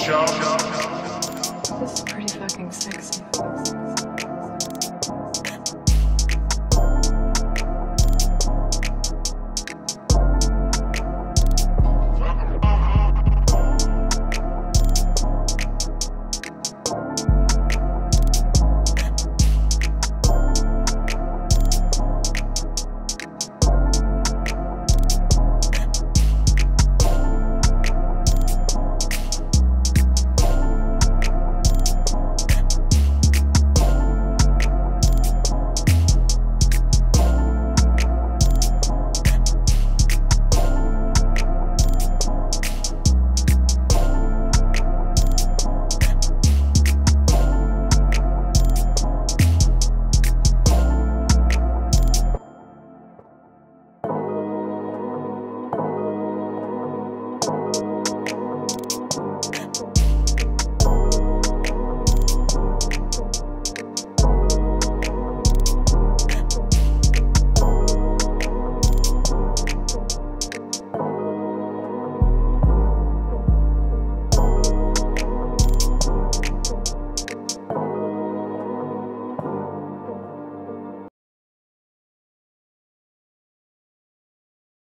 This is pretty fucking sick.